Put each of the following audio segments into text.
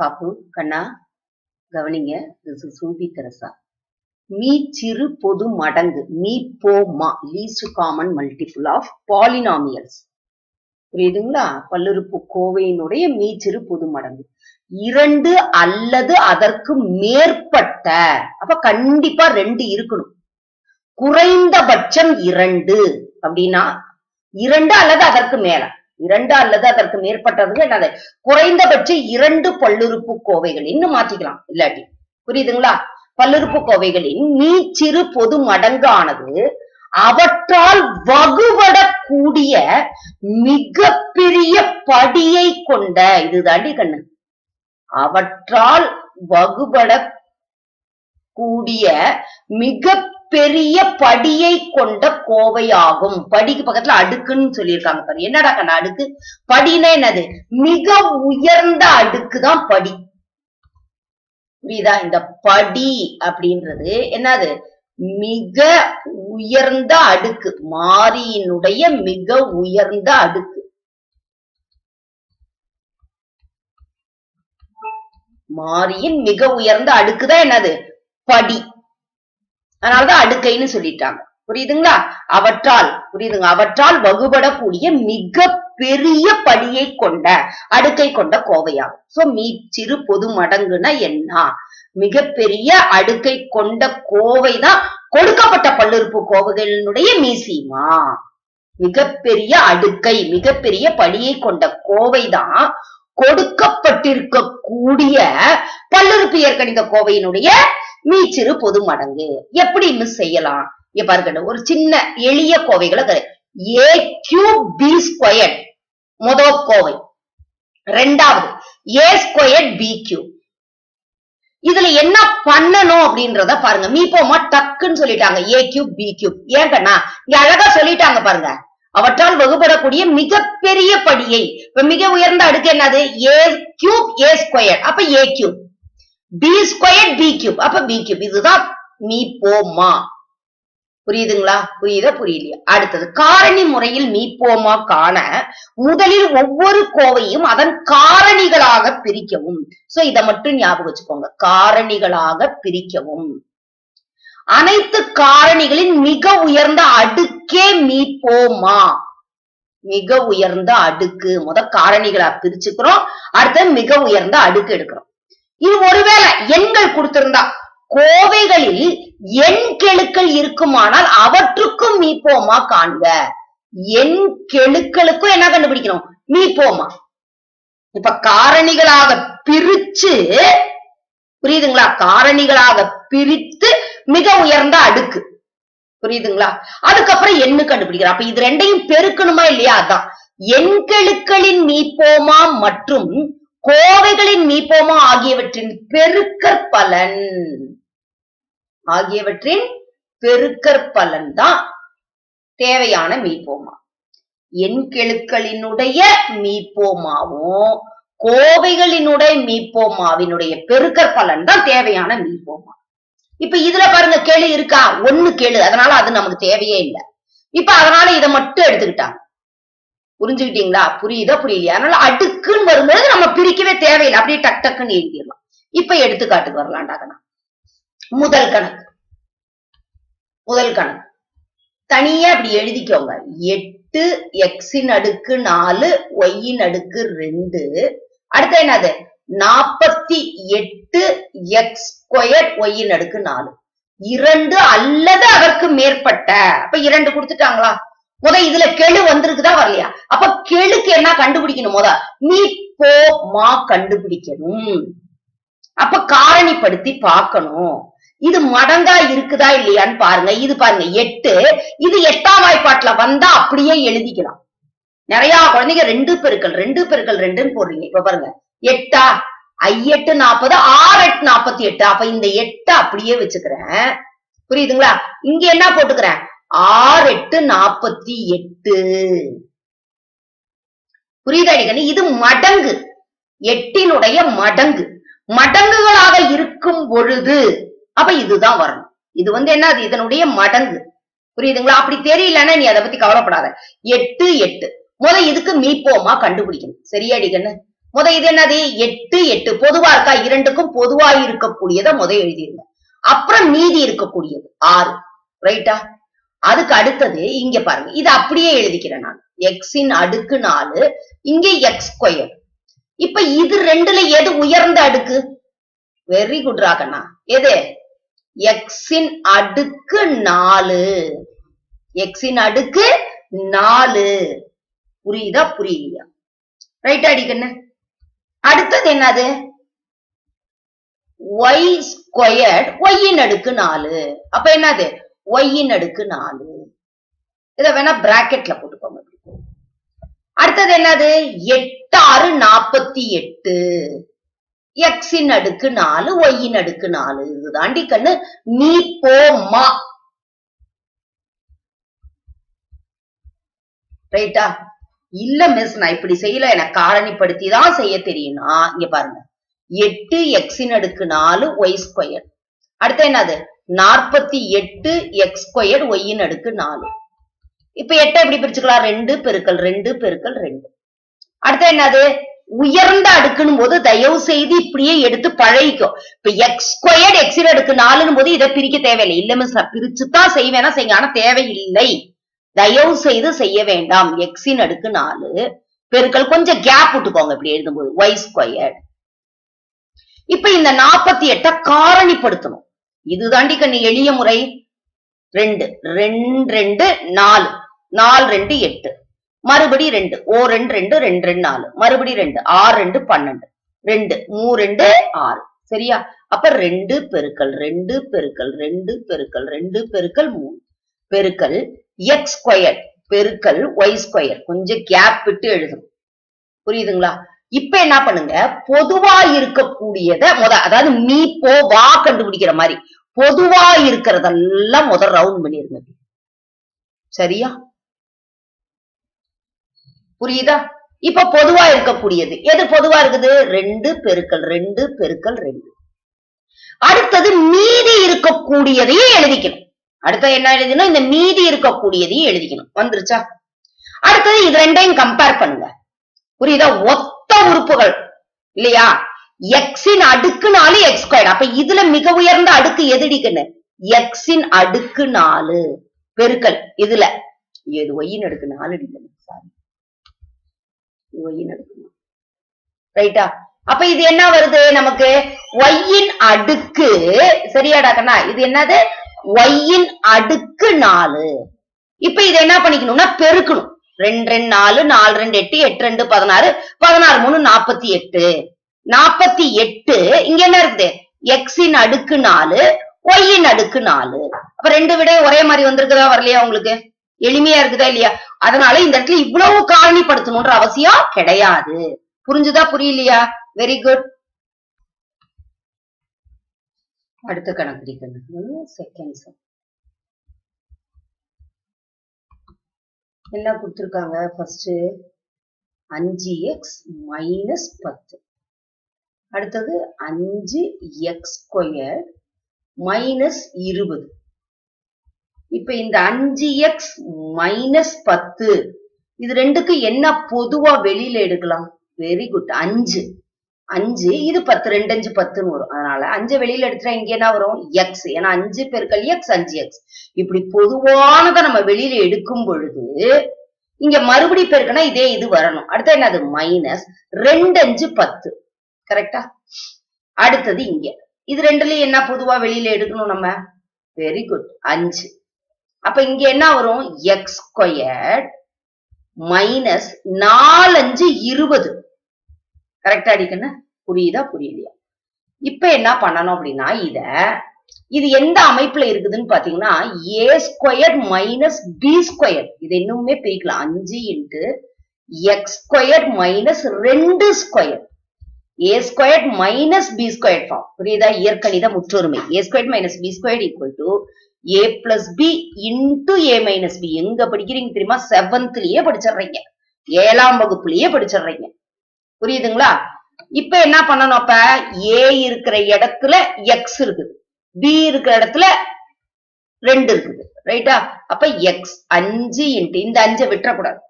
பாப்பு கண்ணா கவனிங்க. This is Sophie Teresa மீ சிறு பொது மடங்கு மீ போ மா least common multiple of polynomials புரியுதுங்களா? பல்லுறுப்பு கோவையினுடைய மீச்சிறு பொது மடங்கு. இரண்டு அல்லது அதற்கு மேற்பட்ட அப்ப கண்டிப்பா ரெண்டு இருக்கணும். குறைந்தபட்சம் இரண்டு அப்படின்னா இரண்டு அல்லது அதற்கு மேல. இரண்டு அல்லது அதற்கு மேற்பட்டதுக்கு என்னது? குறைந்தபட்ச இரண்டு பல்லுறுப்பு கோவைகளின்னு மாத்திக்கலாம் இல்லாட்டி. புரியுதுங்களா? பல்லுறுப்பு கோவைகளின் மீச்சிறு பொது மடங்கானது அவற்றால் வகுபடக்கூடிய மிக பெரிய படியை கொண்ட இதுதாண்டி கண்ணு. அவற்றால் வகுபட கூடிய மிக பெரிய படியை கொண்ட கோவையாகும். படிக்கு பக்கத்துல அடுக்குன்னு சொல்லியிருக்காங்க பாரு. என்னடா கண்ணா அடுக்கு? படினா என்னது? மிக உயர்ந்த அடுக்கு தான் படி. புரியுதா? இந்த படி அப்படின்றது என்னது? மிக உயர்ந்த அடுக்கு. மாரியினுடைய மிக உயர்ந்த அடுக்கு. மாரியின் மிக உயர்ந்த அடுக்குதான் என்னது? படி. அதனாலதான் அடுக்கைன்னு சொல்லிட்டாங்க. புரியுதுங்களா? அவற்றால் புரியுதுங்க? அவற்றால் வகுபடக்கூடிய மிக பெரிய படியை கொண்ட அடுக்கை கொண்ட கோவையாகும். சோ மீ சிறு பொது மடங்குனா என்ன? மிகப்பெரிய அடுக்கை கொண்ட கோவை தான் கொடுக்கப்பட்ட பல்லுறுப்பு கோவைகளினுடைய மீசிமா? மிகப்பெரிய அடுக்கை மிகப்பெரிய படியை கொண்ட கோவை தான் கொடுக்கப்பட்டிருக்கக்கூடிய பல்லுறுப்பு இயற்கணித கோவையினுடைய மீச்சிறு பொது மடங்கு. எப்படி மிஸ் செய்யலாம்? இங்க பாருங்க ஒரு சின்ன எளிய கோவைகளை ஏ கியூப் பி ஸ்கொயர் முத கோவை. ரெண்டாவது ஏ ஸ்கொயர் பி கியூ இதுல என்ன பண்ணணும் அப்படின்றத பாருங்க. மீப்போமா டக்குன்னு சொல்லிட்டாங்க. ஏ கியூப் பி கியூப் ஏங்கண்ணா இங்க அழகா சொல்லிட்டாங்க பாருங்க. அவற்றால் வகுபடக்கூடிய மிகப்பெரிய படியை இப்ப மிக உயர்ந்த அடுக்கு என்னது? ஏ கியூப் ஏ ஸ்கொயர் அப்ப a cube b square b cube அப்ப பி கியூப் இதுதான் மீ போமா புரியுதுங்களா? புரியுதா? புரியலையா? அடுத்தது காரணி முறையில் மீப்போமா காண முதலில் ஒவ்வொரு கோவையும் அதன் காரணிகளாக பிரிக்கவும். சோ இத மட்டும் ஞாபகம் வச்சுக்கோங்க. காரணிகளாக பிரிக்கவும். அனைத்து காரணிகளின் மிக உயர்ந்த அடுக்கே மீப்போமா மிக உயர்ந்த அடுக்கு. முத காரணிகளா பிரிச்சுக்கிறோம். அடுத்த மிக உயர்ந்த அடுக்கு எடுக்கிறோம். இது ஒருவேளை எண்கள் கொடுத்திருந்தா கோவைகளில் எண் கெழுக்கள் இருக்குமானால் அவற்றுக்கும் மீப்போமா காண்க. எண் கெழுக்களுக்கும் என்ன கண்டுபிடிக்கணும்? மீப்போமா. இப்ப காரணிகளாக பிரிச்சு புரியுதுங்களா? காரணிகளாக பிரித்து மிக உயர்ந்த அடுக்கு. புரியுதுங்களா? அதுக்கப்புறம் எண்ணு கண்டுபிடிக்கிறோம். அப்ப இது ரெண்டையும் பெருக்கணுமா இல்லையா? அதான். எண்கெழுக்களின் மீப்போமா மற்றும் கோவைகளின் மீப்போமா ஆகியவற்றின் பெருக்கற்பலன் ஆகியவற்றின் பெருக்கற்பலன் தான் தேவையான மீப்போமா. எண்கெழுக்களினுடைய மீப்போமாவும் கோவைகளினுடைய மீப்போமாவினுடைய பெருக்கற் பலன் தான் தேவையான மீப்போமா. இப்ப இதுல பாருங்க கேளு இருக்கா? ஒண்ணு கேளு அதனால அது நமக்கு தேவையே இல்லை. இப்ப அதனால இதை மட்டும் எடுத்துக்கிட்டாங்க. புரிஞ்சுக்கிட்டீங்களா? புரியுதா? புரியலையா? அதனால அடுக்குன்னு வரும்போது நம்ம பிரிக்கவே தேவையில்லை. அப்படியே டக் டக்குன்னு எழுதிடலாம். இப்ப எடுத்துக்காட்டுக்கு வரலாம்டாங்கண்ணா முதல் கணக்கு. முதல் கணக்கு. தனியா அப்படி எழுதிக்கோங்க. எட்டு எக்ஸின் அடுக்கு நாலு ஒய்யின் அடுக்கு ரெண்டு. அடுத்து என்னது? நாற்பத்தி எட்டு எக்ஸ் ஸ்கொயர் ஒய்யின் அடுக்கு நாலு. இரண்டு அல்லது அதற்கு மேற்பட்ட. அப்ப இரண்டு கொடுத்துட்டாங்களா? முத இதுல கெழு வந்திருக்குதா வரலையா? அப்ப கெழுக்கு என்ன கண்டுபிடிக்கணும் முத? நீ போ மா கண்டுபிடிக்கணும். அப்ப காரணிப்படுத்தி பார்க்கணும். இது மடங்கா இருக்குதா இல்லையான்னு பாருங்க. இது பாருங்க எட்டு. இது எட்டாம் வாய்ப்பாட்டுல வந்தா அப்படியே எழுதிக்கலாம். நிறைய குழந்தைங்க ரெண்டு பெருக்கள் ரெண்டு பெருக்கள் ரெண்டுன்னு போடுறீங்க. இப்ப பாருங்க எட்டா? ஐயெட்டு நாற்பது ஆறு எட்டு நாற்பத்தி எட்டு. அப்ப இந்த எட்டு அப்படியே வச்சுக்கிறேன். புரியுதுங்களா? இங்க என்ன போட்டுக்கிறேன்? ஆறு எட்டு நாற்பத்தி எட்டு. புரியுதா கண்ணு இது மடங்கு. எட்டினுடைய மடங்கு. மடங்குகளாக இருக்கும் பொழுது அப்ப இதுதான் வரணும். இது வந்து என்ன அது? இதனுடைய மடங்கு. புரியுதுங்களா? அப்படி தெரியலன்னா நீ அதை பத்தி கவலைப்படாத. எட்டு எட்டு. முத இதுக்கு மீப்போமா கண்டுபிடிக்கணும். சரியாடி கண்ணு முத இது என்னது? எட்டு எட்டு. பொதுவா இருக்கா? இரண்டுக்கும் பொதுவா இருக்கக்கூடியதை முத எழுதிருங்க. அப்புறம் மீதி இருக்கக்கூடியது. ஆறு. ரைட்டா அதுக்கு அடுத்தது இங்க பாருங்க. இது அப்படியே எழுதிக்கிறேன் நான். எக்ஸின் அடுக்கு நாலு இங்க எக்ஸ் ஸ்கொயர் இப்ப இது ரெண்டுல எது உயர்ந்த அடுக்கு? வெரி குட் ராகண்ணா. எது? எக்ஸின் அடுக்கு நாலு. எக்ஸின் அடுக்கு நாலு. புரியுதா புரியலையா? ரைட் அடிக்கண்ண அடுத்தது என்னது? ஒய் ஸ்கொயர்ட் ஒய்யின் அடுக்கு நாலு. அப்ப என்னது? ஒய்யின் அடுக்கு நாலு. இதை வேணா பிராக்கெட்ல போட்டுக்கோங்க. அடுத்தது என்னது? எட்டு ஆறு நாற்பத்தி எட்டு. எக்ஸின் அடுக்கு நாலு ஒய்யின் அடுக்கு நாலு. இதுதாண்டி கண்ணு. நீ போமா ரைட்டா? இல்ல மிஸ் நான் இப்படி செய்யல. எனக்கு காரணிப்படுத்தி தான் செய்ய தெரியும்னா இங்க பாருங்க. எட்டு எக்ஸின் அடுக்கு நாலு ஒய் ஸ்கொயர் அடுத்து என்னது? நாற்பத்தி எட்டு எக்ஸ் ஸ்கொயர்டு ஒய்யின் அடுக்கு நாலு. இப்ப எட்டை எப்படி பிரிச்சுக்கலாம்? ரெண்டு பெருக்கல் ரெண்டு பெருக்கல் ரெண்டு. அடுத்து என்னது? உயர்ந்த அடுக்குன்னு போது தயவு செய்து இப்படியே எடுத்து பழகிக்கும் இப்ப எக்ஸ் ஸ்கொயர்டு எக்ஸின் அடுக்கு நாலுன்னு போது இதை பிரிக்க தேவையில்லை. இல்ல மிஸ் நான் பிரிச்சுதான் செய்வேனா. செய்யுங்க ஆனா தேவையில்லை. தயவு செய்து செய்ய வேண்டாம். எக்ஸின் அடுக்கு நாலு பெருக்கல் கொஞ்சம் கேப் விட்டுக்கோங்க. இப்படி எழுதும்போது. ஒய் ஸ்கொயர் இப்ப இந்த நாற்பத்தி எட்டை காரணிப்படுத்தணும். இதுதாண்டி கண்ணு எளிய முறை. ரெண்டு. ரெண்டு ரெண்டு நாலு. நாலு ரெண்டு எட்டு. மறுபடி ரெண்டு. ஓ ரெண்டு ரெண்டு ரெண்டு ரெண்டு நாலு. மறுபடி ரெண்டு. ஆறு ரெண்டு பன்னெண்டு. ரெண்டு. மூ ரெண்டு ஆறு. சரியா? அப்ப ரெண்டு பெருக்கல் ரெண்டு பெருக்கல் ரெண்டு பெருக்கல் ரெண்டு பெருக்கல் மூணு. பெருக்கல் எக்ஸ் ஸ்கொயர் பெருக்கல் ஒய் ஸ்கொயர் கொஞ்சம் கேப் விட்டு எழுதும். புரியுதுங்களா? இப்ப என்ன பண்ணுங்க? பொதுவா இருக்கக்கூடியத முத அதாவது மீ போ வா கண்டுபிடிக்கிற மாதிரி பொதுவா இருக்கிறதெல்லாம் முதல் ரவுண்ட் பண்ணிருங்க. சரியா? புரியுதா? இப்ப பொதுவா இருக்கக்கூடியது. எது பொதுவா இருக்குது? ரெண்டு பெருக்கள் ரெண்டு பெருக்கள் ரெண்டு. அடுத்தது மீதி இருக்கக்கூடியதையும் எழுதிக்கணும். அடுத்தது என்ன எழுதணும் இந்த மீதி இருக்கக்கூடியதையும் எழுதிக்கணும். வந்துருச்சா? அடுத்தது இது ரெண்டையும் கம்பேர் பண்ணுங்க. புரியுதா? ஒத்த உறுப்புகள் இல்லையா? எக்ஸின் அடுக்கு நாலு எக்ஸ் ஸ்கொயர் அப்ப இதுல மிக உயர்ந்த அடுக்கு எதுடிக்குன்னு? எக்ஸின் அடுக்கு நாலு பெருக்கல் இதுல. இது ஒய்யின் அடுக்கு நாலு சாரி ஒய்யின் அடுக்கு ரைட்டா? அப்ப இது என்ன வருது நமக்கு? ஒய்யின் அடுக்கு. சரியாடா கண்ணா இது என்னது? ஒய்யின் அடுக்கு நாலு இப்ப இது என்ன பண்ணிக்கணும்னா பெருக்கணும். ரெண்டு ரெண்டு நாலு நாலு ரெண்டு எட்டு எட்டு ரெண்டு பதினாறு பதினாறு மூணு நாற்பத்தி எட்டு. நாற்பத்தி எட்டு இங்க என்ன இருக்குது? எக்ஸின் அடுக்கு நாலு ஒய்யின் அடுக்கு நாலு. அப்ப ரெண்டு விட ஒரே மாதிரி வந்திருக்குதா வரலையா உங்களுக்கு? எளிமையா இருக்குதா இல்லையா? அதனால இந்த இடத்துல இவ்வளவு காரணிப்படுத்தணும்ன்ற அவசியம் கிடையாது. புரிஞ்சுதா புரியலையா? வெரி குட் அடுத்த கணக்கு செகண்ட்ஸ் என்ன கொடுத்துருக்காங்க? ஃபர்ஸ்ட் அஞ்சு எக்ஸ் மைனஸ் பத்து. அடுத்தது அஞ்சு எக்ஸ் ஸ்கொயர் மைனஸ் இருபது. இப்ப இந்த அஞ்சு எக்ஸ் மைனஸ் பத்து இது ரெண்டுக்கு என்ன பொதுவா வெளியில எடுக்கலாம்? வெரி குட் அஞ்சு. அஞ்சு இது பத்து ரெண்டு அஞ்சு பத்துன்னு வரும். அதனால அஞ்சு வெளியில எடுத்துட்டா இங்க என்ன வரும்? எக்ஸ் ஏன்னா அஞ்சு பெருக்கள் எக்ஸ் அஞ்சு எக்ஸ் இப்படி பொதுவானதை நம்ம வெளியில எடுக்கும் பொழுது இங்க மறுபடி பெருக்கனா இதே இது வரணும். அடுத்து என்னது? மைனஸ் ரெண்டு அஞ்சு பத்து. கரெக்டா அடுத்தது இங்க. இது ரெண்டுலயும் என்ன பொதுவா வெளியில எடுக்கணும் நம்ம? வெரி குட் அஞ்சு. அப்ப இங்க என்ன வரும்? எக்ஸ் ஸ்கொயர் மைனஸ் நாலஞ்சு இருபது. கரெக்டா அடிக்கணும் புரியுதா புரியலையா? இப்ப என்ன பண்ணணும் அப்படின்னா இத இது எந்த அமைப்புல இருக்குதுன்னு பாத்தீங்கன்னா a square minus b square இது இன்னுமே பிரிக்கலாம். அஞ்சு இன்ட்டு எக்ஸ் ஸ்கொயர் மைனஸ் ரெண்டு square a square minus b square form புரியுதா? இயற்கணித முற்றொருமை. A square minus b square equal to a plus b into a minus b எங்க படிக்கிறீங்க தெரியுமா? செவன்த்லயே படிச்சிடுறீங்க. ஏழாம் வகுப்புலயே படிச்சிடுறீங்க. புரியுதுங்களா? இப்ப என்ன பண்ணணும் அப்ப? ஏ இருக்கிற இடத்துல எக்ஸ் இருக்குது. பி இருக்கிற இடத்துல ரெண்டு இருக்குது. ரைட்டா அப்ப எக்ஸ் அஞ்சு இன்ட்டு இந்த அஞ்சை விட்டுறக்கூடாது.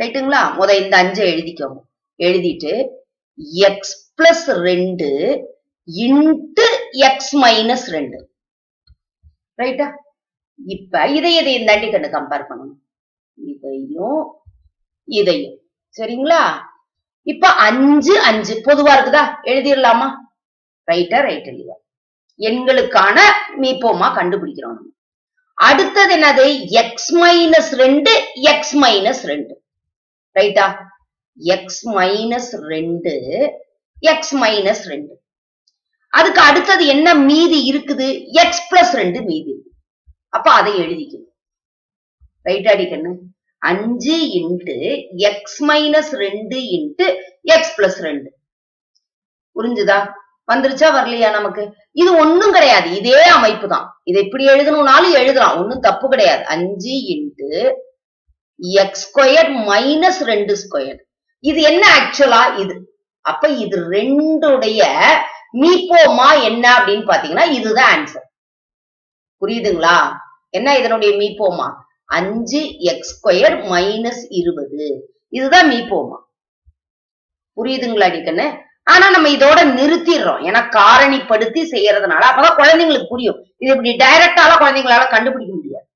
ரைட்டுங்களா முத இந்த அஞ்சை எழுதிக்கோங்க. எழுதிட்டு எக்ஸ் பிளஸ் ரெண்டு இன்ட்டு எக்ஸ் மைனஸ் ரெண்டு. ரைட்டா இப்ப இதை இதை இந்த அண்டி கண்டு கம்பேர் பண்ணணும். இதையும் இதையும். சரிங்களா? இப்ப அஞ்சு அஞ்சு. பொதுவா இருக்குதா? எழுதிடலாமா? ரைட்டா ரைட் இல்லையா எண்களுக்கான மீப்போமா கண்டுபிடிக்கிறோம் நம்ம. அடுத்தது என்னது? எக்ஸ் மைனஸ் ரெண்டு எக்ஸ் மைனஸ் ரெண்டு. ரைட்டா எக்ஸ் மைனஸ் ரெண்டு எக்ஸ் மைனஸ் ரெண்டு. அதுக்கு அடுத்தது என்ன மீதி இருக்குது? எக்ஸ் பிளஸ் ரெண்டு மீதி இருக்கு. அப்ப அதை எழுதிக்கணும். ரைட்டா அடிக்கணும் அஞ்சு இன்ட்டு எக்ஸ் மைனஸ் ரெண்டு இன்ட்டு எக்ஸ் பிளஸ் ரெண்டு. புரிஞ்சுதா? வந்துருச்சா வரலையா நமக்கு? இது ஒண்ணும் கிடையாது. இதே அமைப்பு தான் இதை இப்படி எழுதணும்னாலும் எழுதலாம். ஒன்னும் தப்பு கிடையாது. அஞ்சு இன்ட்டு எக்ஸ் ஸ்கொயர் மைனஸ் ரெண்டு ஸ்கொயர் இது என்ன ஆக்சுவலா இது. அப்ப இது ரெண்டுடைய மீப்போமா என்ன அப்படின்னு பாத்தீங்கன்னா இதுதான் ஆன்சர் புரியுதுங்களா? என்ன இதனுடைய மீப்போமா அஞ்சு எக்ஸ் ஸ்கொயர் மைனஸ் இருபது. இதுதான் மீப்போமா. புரியுதுங்களா அடிக்கண்ணு ஆனா நம்ம இதோட நிறுத்திடுறோம். ஏன்னா காரணிப்படுத்தி செய்யறதுனால அப்பதான் குழந்தைங்களுக்கு புரியும். இது இப்படி டைரக்டால குழந்தைங்களால கண்டுபிடிக்க முடியாது.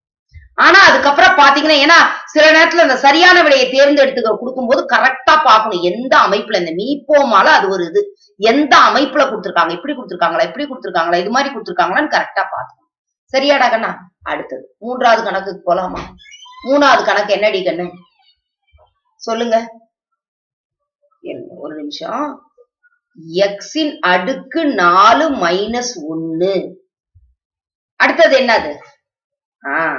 ஆனா அதுக்கப்புறம் பாத்தீங்கன்னா ஏன்னா சில நேரத்துல இந்த சரியான விடையை தேர்ந்தெடுத்து கொடுக்கும்போது கரெக்டா பாக்கணும் எந்த அமைப்புல? இந்த மீப்போமால அது ஒரு இது. எந்த அமைப்புல கொடுத்துருக்காங்க? இப்படி கொடுத்துருக்காங்களா? இப்படி கொடுத்துருக்காங்களா? இது மாதிரி கொடுத்துருக்காங்களான்னு கரெக்டா பாத்துக்கணும் சரியாடா கண்ணா? அடுத்தது. மூன்றாவது கணக்குக்கு போலாமா? மூணாவது கணக்கு என்னடி கண்ணு? சொல்லுங்க. ஒரு நிமிஷம். எக்ஸின் அடுக்கு நாலு மைனஸ் ஒன்னு. அடுத்தது என்னது? ஆ.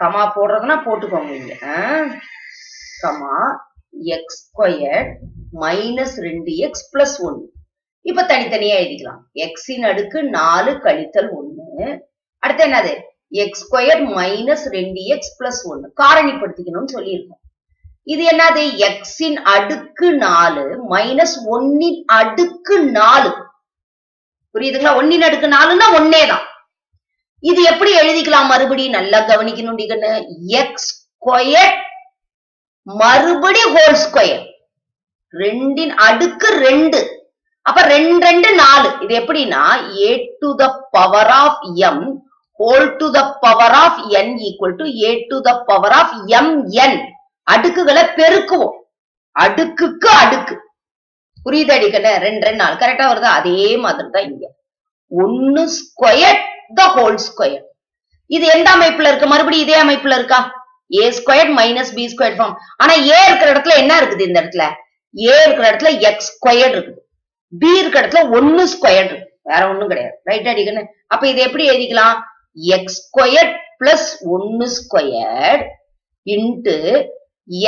கமா போடுறதுன்னா போட்டுக்கோங்க இங்க. கமா எக்ஸ் ஸ்கொயர் மைனஸ் ரெண்டு எக்ஸ் பிளஸ் ஒன்னு. இப்ப தனித்தனியா எழுதிக்கலாம். எக்ஸின் அடுக்கு நாலு கழித்தல் ஒண்ணு. அடுத்து என்னது? எக்ஸ் ஸ்கொயர் மைனஸ் ரெண்டு எக்ஸ் பிளஸ் ஒன்னு காரணிப்படுத்திக்கணும்னு சொல்லியிருக்கோம். இது என்னது? எக்ஸின் அடுக்கு நாலு மைனஸ் ஒன்னின் அடுக்கு நாலு. புரியுதுங்களா? ஒன்னின் அடுக்கு நாலுன்னா ஒன்னே தான் இது எப்படி எழுதிக்கலாம் மறுபடியும் நல்லா கவனிக்கணும் டிகன்னு. எக்ஸ் ஸ்கொயர் மறுபடி ஹோல் ஸ்கொயர் ரெண்டின் அடுக்கு ரெண்டு. அப்ப ரெண்டு ரெண்டு நாலு. இது எப்படின்னா a to the power of m whole to the power of n equal to a to the power of m n அடுக்குகளை பெருக்குவோம். அடுக்குக்கு அடுக்கு. புரியுது ரெண்டு ரெண்டு நாள் கரெக்டா வருது? அதே மாதிரி தான் இங்க. ஒன்னு ஸ்கொயர் த ஹோல் ஸ்கொயர் இது எந்த அமைப்புல இருக்கு? மறுபடியும் இதே அமைப்புல இருக்கா? A square minus b square form ஆனா ஏ இருக்கிற இடத்துல என்ன இருக்குது இந்த இடத்துல? ஏ இருக்கிற இடத்துல எக்ஸ் ஸ்கொயர் இருக்குது. பி இருக்கிற இடத்துல ஒன்னு ஸ்கொயர் இருக்கு. வேற ஒண்ணும் கிடையாது. ரைட் அடிக்கணும். அப்ப இது எப்படி எழுதிக்கலாம்? எக்ஸ் ஸ்கொயர் பிளஸ் ஒன்னு square into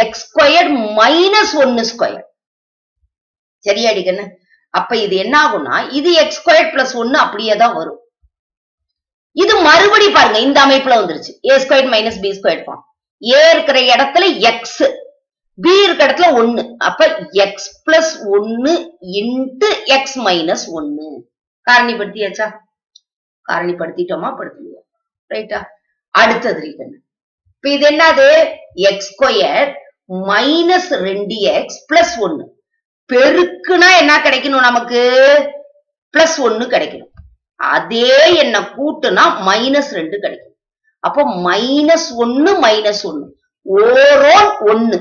x square minus ஒன்னு ஸ்கொயர் சரியா அடிக்கணும்? அப்ப இது என்ன ஆகும்னா இது எக்ஸ் ஸ்கொயர் பிளஸ் ஒன்னு அப்படியே தான் வரும். இது மறுபடி பாருங்க இந்த அமைப்புல வந்துருச்சு. A square minus b square form a இருக்கிற இடத்துல எக்ஸ் பி இருக்க இடத்துல ஒன்னு அப்ப எக்ஸ் பிளஸ் ஒன்னு இன்ட்டு எக்ஸ் மைனஸ் ஒன்னு காரணிப்படுத்தியாச்சா? காரணிப்படுத்திட்டோமா? படுத்தலையா ரைட்டா அடுத்தது ரீகன் இப்ப இது என்னது? எக்ஸ் ஸ்கொயர் மைனஸ் ரெண்டு எக்ஸ் பிளஸ் ஒன்னு பெருக்குனா என்ன கிடைக்கணும் நமக்கு? பிளஸ் ஒன்னு கிடைக்கணும். அதே என்ன கூட்டுனா மைனஸ் ரெண்டு கிடைக்கும். அப்போ மைனஸ் ஒன்னு மைனஸ் ஒன்னு ஓரோன் ஒன்னு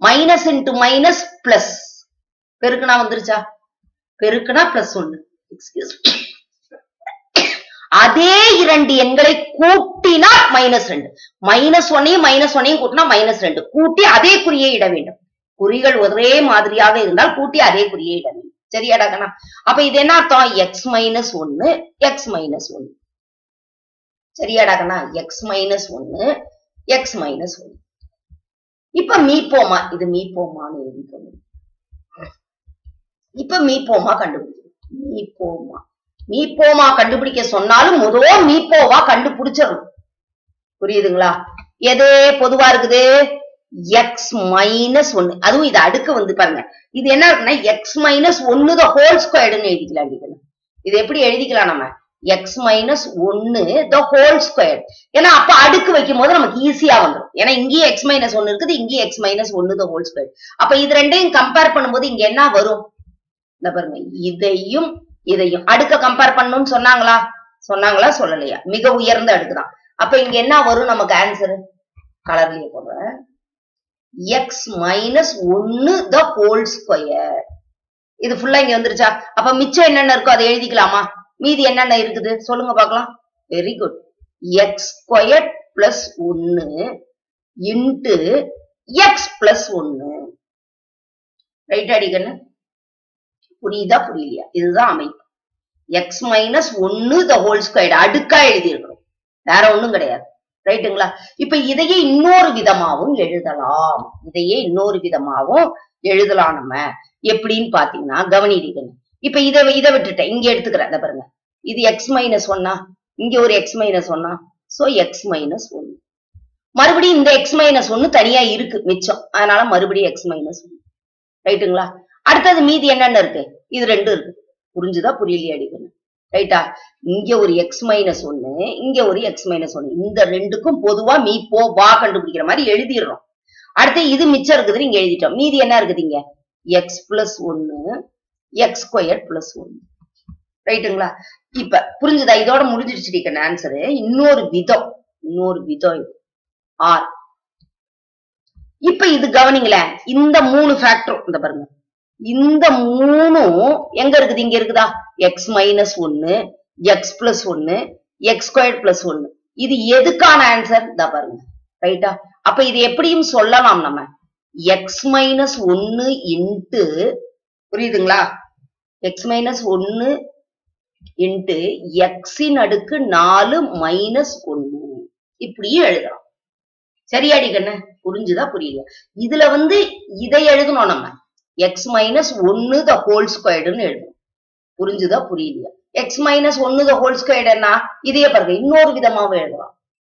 மைனஸ் இன்டு மைனஸ் பிளஸ் பெருக்குனா வந்துருச்சா? பெருக்குனா பிளஸ் ஒன்னு அதே இரண்டு எண்களை கூட்டினா மைனஸ் ரெண்டு. மைனஸ் ஒன்னையும் மைனஸ் ஒன்னையும் கூட்டினா மைனஸ் ரெண்டு. கூட்டி அதே குறியை இட வேண்டும். குறிகள் ஒரே மாதிரியாக இருந்தால் கூட்டி அதே குறியை இட வேண்டும். சரியாடா கண்ணா அப்ப இது என்ன அர்த்தம்? எக்ஸ் மைனஸ் ஒன்னு எக்ஸ் மைனஸ் ஒன்னு சரியாடா கண்ணா எக்ஸ் மைனஸ் ஒன்னு எக்ஸ் மைனஸ் ஒன்னு இப்ப மீப்போமா இது மீப்போமான்னு எழுதிக்கணும் இப்ப மீப்போமா கண்டுபிடிக்கணும் மீப்போமா மீப்போமா கண்டுபிடிக்க சொன்னாலும் முதோ மீப்போவா கண்டுபிடிச்சிடணும். புரியுதுங்களா? எது பொதுவா இருக்குது? எக்ஸ் மைனஸ் ஒன்னு. அதுவும் இது அடுக்கு வந்து பாருங்க. இது என்ன இருக்குன்னா எக்ஸ் மைனஸ் ஒன்னு த ஹோல் ஸ்கொயர்டுன்னு எழுதிக்கலாம் எழுதிக்கலாம். இது எப்படி எழுதிக்கலாம் நம்ம? எக்ஸ் மைனஸ் ஒன்னு த ஹோல் ஸ்கொயர் ஏன்னா அப்ப அடுக்கு வைக்கும் போது நமக்கு ஈஸியா வந்துடும் ஏன்னா இங்கேயும் எக்ஸ் மைனஸ் ஒன்னு இருக்குது இங்கேயும் எக்ஸ் மைனஸ் ஒன்னு த ஹோல் ஸ்கொயர் அப்ப இது ரெண்டையும் கம்பேர் பண்ணும்போது இங்க என்ன வரும்? இந்த பாருங்க இதையும் இதையும். அடுக்க கம்பேர் பண்ணணும்னு சொன்னாங்களா? சொன்னாங்களா? சொல்லலையா? மிக உயர்ந்த அடுக்கு தான் அப்ப இங்க என்ன வரும் நமக்கு ஆன்சர் கலர்லயே போடுறேன். எக்ஸ் மைனஸ் ஒன்னு த ஹோல் ஸ்கொயர் இது ஃபுல்லா இங்க வந்துருச்சா? அப்ப மிச்சம் என்னென்ன இருக்கோ அதை எழுதிக்கலாமா? மீதி என்னென்ன இருக்குது? சொல்லுங்க பார்க்கலாம். Very good x square plus ஒன்னு இன்ட்டு எக்ஸ் பிளஸ் ஒன்னு ரைட் அடிக்கண்ணு புரியுதா புரியலையா? இதுதான் அமைப்பு. எக்ஸ் மைனஸ் ஒன்னு த ஹோல் ஸ்கொயர் அடுக்கா எழுதி இருக்கணும் வேற ஒண்ணும் கிடையாது. ரைட்டுங்களா இப்ப இதையே இன்னொரு விதமாவும் எழுதலாம். இதையே இன்னொரு விதமாவும் எழுதலாம் நம்ம. எப்படின்னு பாத்தீங்கன்னா கவனிடிக்கணும் இப்ப இதை இதை விட்டுட்டேன். இங்க எடுத்துக்கிறேன். அதை பாருங்க. இது எக்ஸ் மைனஸ் ஒன்னா இங்க ஒரு எக்ஸ் மைனஸ் ஒன்னா சோ எக்ஸ் மைனஸ் ஒன்னு மறுபடியும் இந்த எக்ஸ் மைனஸ் ஒன்னு தனியா இருக்கு மிச்சம். அதனால மறுபடியும் எக்ஸ் மைனஸ் ஒன்னு ரைட்டுங்களா? அடுத்தது மீதி என்னென்ன இருக்கு? இது ரெண்டு இருக்கு. புரிஞ்சுதா? புரியலையா அடிக்கணும் ரைட்டா? இங்க ஒரு எக்ஸ் மைனஸ் ஒன்னு இங்க ஒரு எக்ஸ் மைனஸ் ஒன்னு இந்த ரெண்டுக்கும் பொதுவா மீ போ வா கண்டுபிடிக்கிற மாதிரி எழுதிடுறோம். அடுத்து இது மிச்சம் இருக்குதுன்னு இங்க எழுதிட்டோம். மீதி என்ன இருக்குது இங்க? எக்ஸ் பிளஸ் ஒன்னு எக்ஸ் ஸ்கொயர் பிளஸ் ஒன்னு ரைட்டுங்களா இப்ப புரிஞ்சுதா? இதோட முடிஞ்சிடுச்சு ஆன்சரு இன்னொரு விதம். இன்னொரு விதம் இது. ஆர் இப்ப இது கவனிங்களேன் இந்த மூணு ஃபேக்டரும் இந்த பாருங்க. இந்த மூணும் எங்க இருக்குது? இங்க இருக்குதா? எக்ஸ் மைனஸ் ஒன்னு எக்ஸ் பிளஸ் ஒன்னு எக்ஸ் ஸ்கொயர் பிளஸ் ஒன்னு இது எதுக்கான ஆன்சர் இதா பாருங்க. ரைட்டா அப்ப இது எப்படியும் சொல்லலாம் நம்ம. எக்ஸ் மைனஸ் ஒன்னு இன்ட்டு புரியுதுங்களா? எக்ஸ் மைனஸ் ஒன்னு இன்ட்டு எக்ஸின் அடுக்கு நாலு மைனஸ் ஒன்னு. இப்படியும் எழுதலாம். சரியாடி கண்ணு புரிஞ்சுதா புரியல இதுல வந்து இதை எழுதணும் நம்ம. எக்ஸ் மைனஸ் ஒன்னு த ஹோல் ஸ்கொயர்டுன்னு எழுதணும். புரிஞ்சுதா புரியலையா? எக்ஸ் மைனஸ் ஒன்னு த ஹோல் ஸ்கொயர்டு என்ன? இதையே பாருங்க இன்னொரு விதமாவும் எழுதலாம்.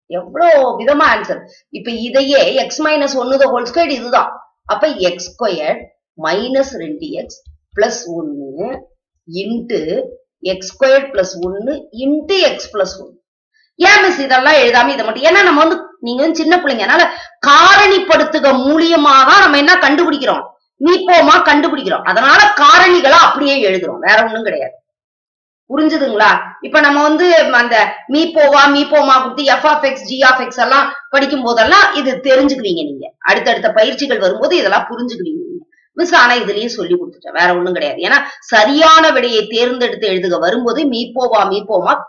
எவ்வளோ விதமா ஆன்சர் இப்ப இதையே எக்ஸ் மைனஸ் ஒன்னு த ஹோல் ஸ்கொயர்டு இதுதான். அப்ப எக்ஸ் ஸ்கொயர்ட் மைனஸ் ரெண்டு எக்ஸ் பிளஸ் ஒன்னு இன்ட்டு எக்ஸ் ஸ்கொயர் பிளஸ் ஒன்னு இன்ட்டு எக்ஸ் பிளஸ் ஒன்னு ஏன் மிஸ் இதெல்லாம் எழுதாம இதை மட்டும்? ஏன்னா நம்ம வந்து நீங்க வந்து சின்ன பிள்ளைங்க. அதனால காரணிப்படுத்துக மூலியமா தான் நம்ம என்ன கண்டுபிடிக்கிறோம்? நீப்போமா கண்டுபிடிக்கிறோம். அதனால காரணிகளை அப்படியே எழுதுறோம். வேற ஒண்ணும் கிடையாது. புரிஞ்சுதுங்களா? இப்ப நம்ம வந்து அந்த மீப்போவா மீப்போமா கொடுத்து f of x g of x எல்லாம் படிக்கும் போதெல்லாம் இது தெரிஞ்சுக்குவீங்க நீங்க. அடுத்தடுத்த பயிற்சிகள் வரும்போது இதெல்லாம் புரிஞ்சுக்குவீங்க. மிஸ் ஆனா இதுலயே சொல்லி கொடுத்துட்டேன். வேற ஒண்ணும் கிடையாது. ஏன்னா சரியான விடையை தேர்ந்தெடுத்து எழுதுக வரும்போது மீப்போவா மீப்போமா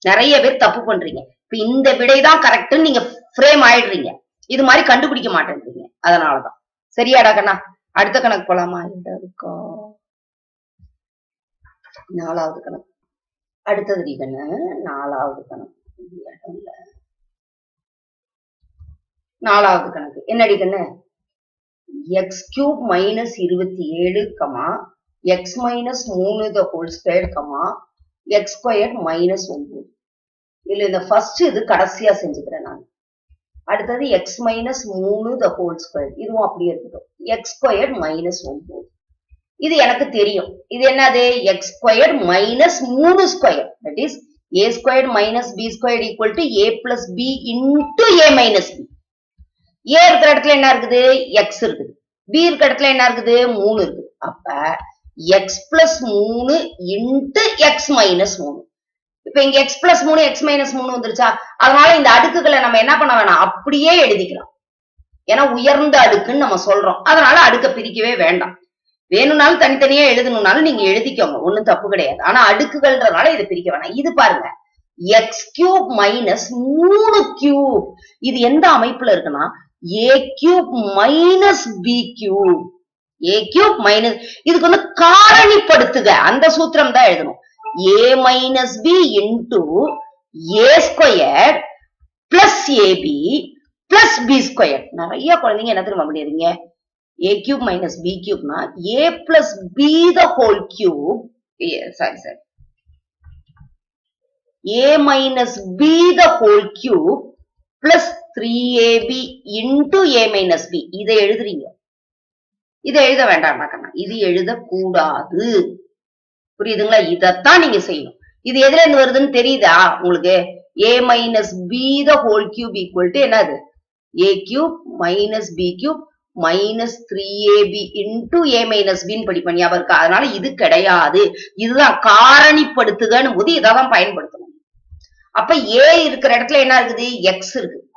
நிறைய பேர் தப்பு பண்றீங்க. இப்ப இந்த விடைதான் கரெக்ட்னு நீங்க ஃப்ரேம் ஆயிடுறீங்க. இது மாதிரி கண்டுபிடிக்க மாட்டேன்றீங்க. அதனாலதான். சரியாடா கண்ணா அடுத்த கணக்கு போலாமா? இந்த இருக்கோ? நாலாவது கணக்கு. அடுத்தது நீ கண்ணு. நாலாவது கணக்கு. நாலாவது கணக்கு. என்னடி கண்ணு? எக்ஸ் கியூப் மைனஸ் இருபத்தி ஏழு கமா எக்ஸ் மைனஸ் மூணு the whole square comma x square minus ஒன்பது. இல்ல இந்த ஃபர்ஸ்ட் இது கடைசியா செஞ்சுக்கிறேன் நான். அடுத்தது எக்ஸ் மைனஸ் மூணு த ஹோல் ஸ்கொயர் இதுவும் அப்படியே இருக்கட்டும். எக்ஸ் ஸ்கொயர் மைனஸ் ஒன்பது. இது எனக்கு தெரியும். இது என்னது? எக்ஸ் ஸ்கொயர் மைனஸ் மூணு square that is a square minus b square equal to a plus b into a minus b a இருக்கிற இடத்துல என்ன இருக்குது? எக்ஸ் இருக்குது. பி இருக்கிற இடத்துல என்ன இருக்குது? மூணு இருக்குது. அப்ப எக்ஸ் பிளஸ் மூணு இன்ட்டு எக்ஸ் மைனஸ் மூணு. இப்ப இங்க எக்ஸ் பிளஸ் மூணு எக்ஸ் மைனஸ் மூணு வந்துருச்சா? அதனால இந்த அடுக்குகளை நம்ம என்ன பண்ண வேணாம்? அப்படியே எழுதிக்கலாம். ஏன்னா உயர்ந்த அடுக்குன்னு நம்ம சொல்றோம். அதனால அடுக்க பிரிக்கவே வேண்டாம். வேணும்னாலும் தனித்தனியா எழுதணும்னாலும் நீங்க எழுதிக்கோங்க. ஒண்ணும் தப்பு கிடையாது. ஆனா அடுக்குகள்ன்றதுனால இதை பிரிக்க வேணாம். இது பாருங்க. எக்ஸ் கியூப் மைனஸ் மூணு கியூப் இது எந்த அமைப்புல இருக்குன்னா a cube minus b cube a cube minus இதுக்கு வந்து காரணிப்படுத்துக. அந்த சூத்திரம் தான் எழுதணும். A minus b into a square plus ab plus b square நிறைய குழந்தைங்க என்ன தெரியுமா பண்ணிடுறீங்க? A cube minus b கியூப்னா a plus b the whole cube sorry sorry a minus b the whole cube plus three ab into a minus b இதை எழுதுறீங்க. இதை எழுத வேண்டாம் கண்ணா இது எழுதக்கூடாது. புரியுதுங்களா? இதத்தான் நீங்க செய்யணும். இது எதுல இருந்து வருதுன்னு தெரியுதா உங்களுக்கு? A minus b the whole cube equal to என்னது? A cube minus b cube minus three ab into a minus பின்னு படிப்பேன். ஞாபகம் அதனால இது கிடையாது. இதுதான் காரணிப்படுத்துகன்னு போது இதான் பயன்படுத்தணும். அப்ப ஏ இருக்கிற இடத்துல என்ன இருக்குது? எக்ஸ் இருக்கு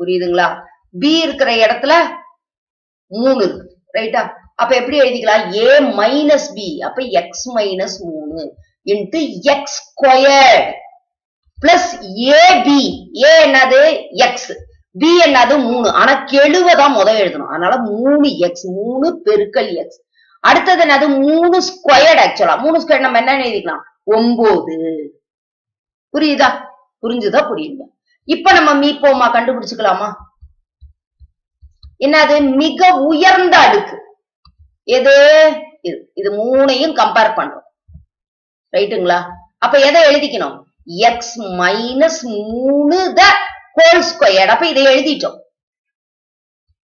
புரியுதுங்களா? பி இருக்கிற இடத்துல மூணு இருக்கு ரைட்டா அப்ப எப்படி எழுதிக்கலாம்? ஏ மைனஸ் பி அப்ப எக்ஸ் மைனஸ் மூணு into x squared plus ab a என்னது? எக்ஸ் பி என்னது? மூணு. ஆனா கெழுவதான் முத எழுதணும். அதனால மூணு எக்ஸ் மூணு பெருக்கல் எக்ஸ் அடுத்தது என்னது? மூணு ஸ்கொயர்ட் ஆக்சுவலா மூணு ஸ்கொயர் நம்ம என்ன எழுதிக்கலாம்? ஒன்பது. புரியுதா? புரிஞ்சுதா? புரியுங்க இப்ப நம்ம மீப்போமா கண்டுபிடிச்சுக்கலாமா? என்னது? மிக உயர்ந்த அடுக்கு. எது? இது. மூணையும் கம்பேர் பண்றோம் ரைட்டுங்களா? அப்ப எதை எழுதிக்கணும்? எக்ஸ் மைனஸ் மூணு த ஹோல் ஸ்கொயர் அப்ப இதை எழுதிட்டோம்.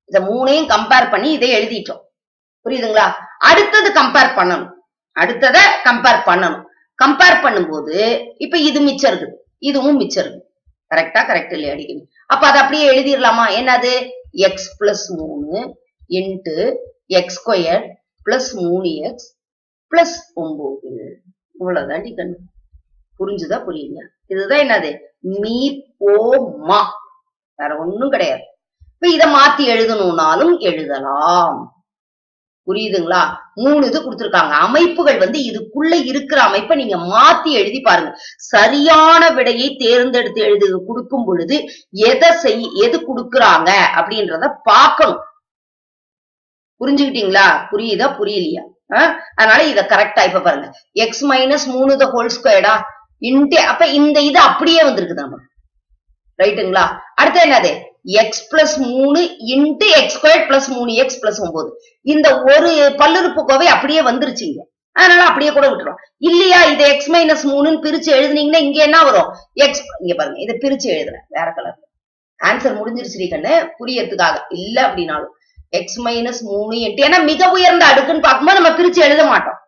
இத மூணையும் கம்பேர் பண்ணி இதை எழுதிட்டோம். புரியுதுங்களா? அடுத்தது கம்பேர் பண்ணணும். அடுத்தத கம்பேர் பண்ணணும். கம்பேர் பண்ணும்போது இப்ப இது மிச்சம் இருக்குது. இதுவும் மிச்சம் இருக்குது. கரெக்டா கரெக்ட் இல்லையா? அடிக்கணும் அப்ப அதை அப்படியே எழுதிடலாமா என்னது? எக்ஸ் பிளஸ் மூணு இன்ட்டு எக்ஸ் ஸ்கொயர் பிளஸ் மூணு எக்ஸ் பிளஸ் ஒன்பது. இவ்வளவுதான் கண்ணு புரிஞ்சுதா? புரியுங்க இதுதான் என்னது? மீ போ மா வேற ஒண்ணும் கிடையாது. இப்ப இத மாத்தி எழுதணும்னாலும் எழுதலாம். புரியுதுங்களா? மூணு இது கொடுத்திருக்காங்க. அமைப்புகள் வந்து இதுக்குள்ள இருக்கிற அமைப்பை நீங்க மாத்தி எழுதி பாருங்க. சரியான விடையை தேர்ந்தெடுத்து எழுது கொடுக்கும் பொழுது எதை செய் எது கொடுக்குறாங்க அப்படின்றத பார்க்கணும். புரிஞ்சுக்கிட்டீங்களா? புரியுதா? புரியலையா? அதனால இத கரெக்டா இப்ப பாருங்க. எக்ஸ் மைனஸ் மூணு த ஹோல் ஸ்கொயர்டா இன்டே அப்ப இந்த இது அப்படியே வந்திருக்குது நம்ம. ரைட்டுங்களா அடுத்து என்னது? எக்ஸ் பிளஸ் மூணு இன்ட்டு எக்ஸ் ஸ்கொயர் பிளஸ் மூணு எக்ஸ் பிளஸ் ஒன்பது. இந்த ஒரு பல்லுறுப்புக்கோவை அப்படியே வந்துருச்சுங்க. அதனால அப்படியே கூட விட்டுரும் இல்லையா? இது எக்ஸ் மைனஸ் மூணுன்னு பிரிச்சு எழுதுனீங்கன்னா இங்க என்ன வரும்? எக்ஸ் இங்க பாருங்க இதை பிரிச்சு எழுதுறேன். வேற கலர் ஆன்சர் முடிஞ்சிருச்சு கண்ணு. புரியறதுக்காக. இல்ல அப்படின்னாலும். எக்ஸ் மைனஸ் மூணு எட்டு ஏன்னா மிக உயர்ந்த அடுக்குன்னு பார்க்கும்போது நம்ம பிரிச்சு எழுத மாட்டோம்.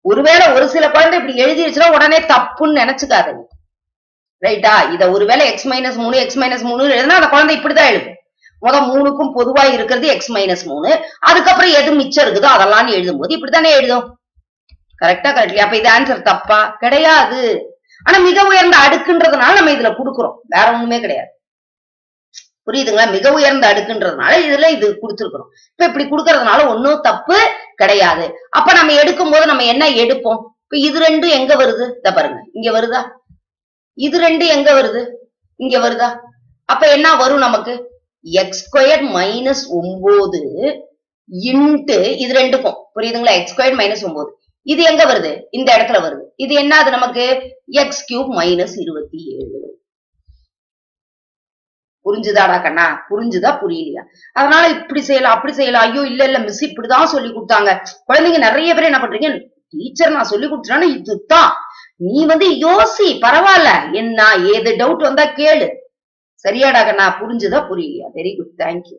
ஒருவேளை ஒரு சில குழந்தை இப்படி எழுதிருச்சுன்னா உடனே தப்புன்னு நினைச்சுக்காதீங்க. ரைட்டா இத ஒருவேளை எக்ஸ் மைனஸ் மூணு எக்ஸ் மைனஸ் மூணு எழுதுனா அந்த குழந்தை இப்படிதான் எழுதும். முத மூணுக்கும் பொதுவா இருக்கிறது எக்ஸ் மைனஸ் மூணு. அதுக்கப்புறம் எது மிச்சம் இருக்குதோ அதெல்லாம் எழுதும்போது இப்படித்தானே எழுதும். கரெக்டா கரெக்ட் அப்ப இது ஆன்சர் தப்பா? கிடையாது. ஆனா மிக உயர்ந்த அடுக்குன்றதுனால நம்ம இதுல குடுக்குறோம். வேற ஒண்ணுமே கிடையாது. புரியுதுங்களா? மிக உயர்ந்த அடுக்குன்றதுனால இதுல இது கொடுத்துருக்குறோம். இப்ப இப்படி கொடுக்கறதுனால ஒன்னும் தப்பு கிடையாது. அப்ப நம்ம எடுக்கும் போது நம்ம என்ன எடுப்போம்? இப்ப இது ரெண்டும் எங்க வருது? இத பாருங்க. இங்க வருதா? இது ரெண்டு எங்க வருது? இங்க வருதா? அப்ப என்ன வரும் நமக்கு? எக்ஸ் ஸ்கொயர் மைனஸ் ஒன்பது இன்ட்டு இது ரெண்டுக்கும். புரியுதுங்களா? எக்ஸ் ஸ்கொயர் மைனஸ் ஒன்பது இது எங்க வருது? இந்த இடத்துல வருது. இது என்னது நமக்கு? எக்ஸ் கியூப் மைனஸ் இருபத்தி ஏழு. புரிஞ்சுதாடா கண்ணா? புரிஞ்சுதா புரியலையா? அதனால இப்படி செய்யலாம் அப்படி செய்யலாம். ஐயோ இல்ல இல்ல மிஸ் இப்படிதான் சொல்லி கொடுத்தாங்க. குழந்தைங்க நிறைய பேர் என்ன பண்றீங்க? டீச்சர் நான் சொல்லி கொடுத்துட்டேன்னா இதுதான். நீ வந்து யோசி பரவாயில்ல. என்ன ஏது டவுட் வந்தா கேளு. சரியாடா கண்ணா புரிஞ்சுதா புரியலையா? Very good thank you